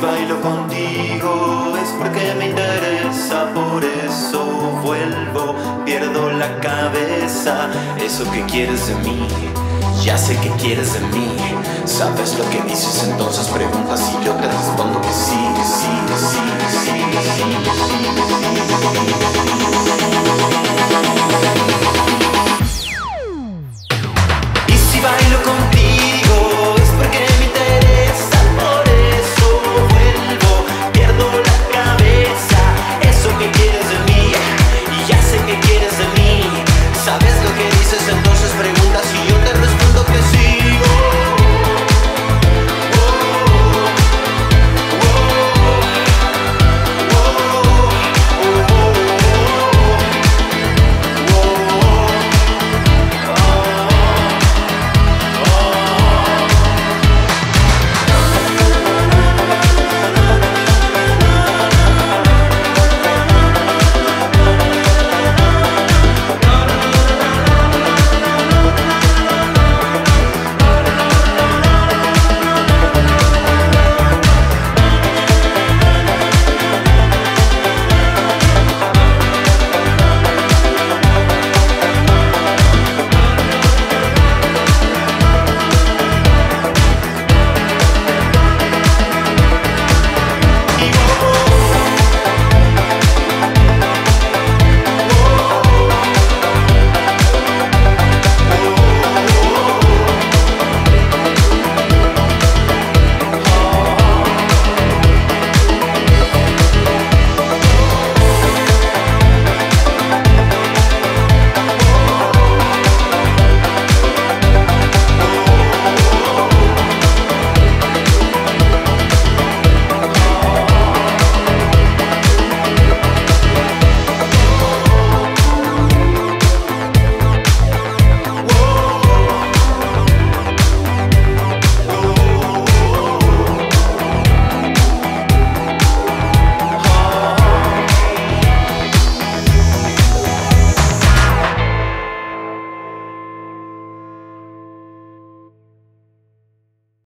bailo contigo es porque me interesa, por eso vuelvo, pierdo la cabeza. Eso que quieres de mí, ya sé que quieres de mí. Sabes lo que dices, entonces preguntas y yo te respondo que sí, sí, sí, sí.